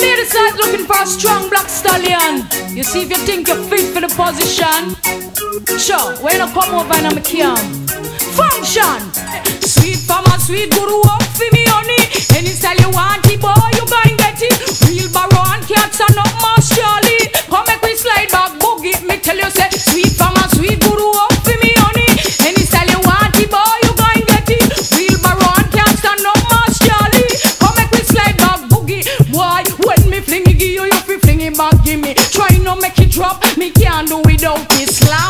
ladies out looking for a strong black stallion. You see if you think you're fit for the position. Sure, why not come over and I'm a kiam? Function! Sweet farmer, sweet guru, up for me honey. Any style you want, keep can't do without Islam.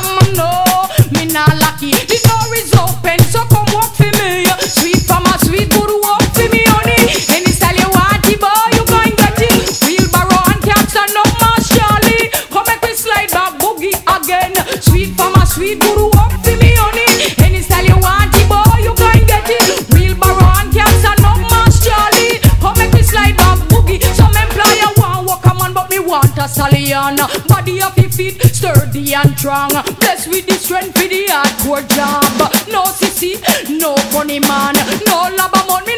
on. Body of your feet, sturdy and strong. Bless with the strength for the hard hardcore job. No sissy, no funny man, no love among me.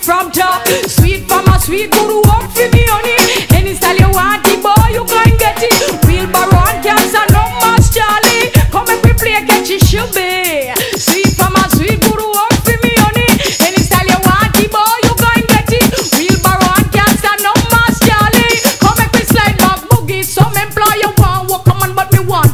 from top. Sweet from my sweet guru up for me, honey. Any style you want, the boy, you can get it. Wheelbarrow and cans and numbers, Charlie. Come and we play, catch it, should be. Sweet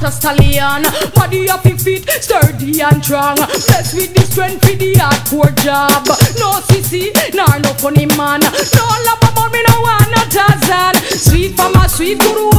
a stallion. Body up in feet, sturdy and strong. Blessed with the strength for the hardcore job. No sissy, nor no funny man. No love about me, no one, no Tarzan. Sweet for my sweet guru,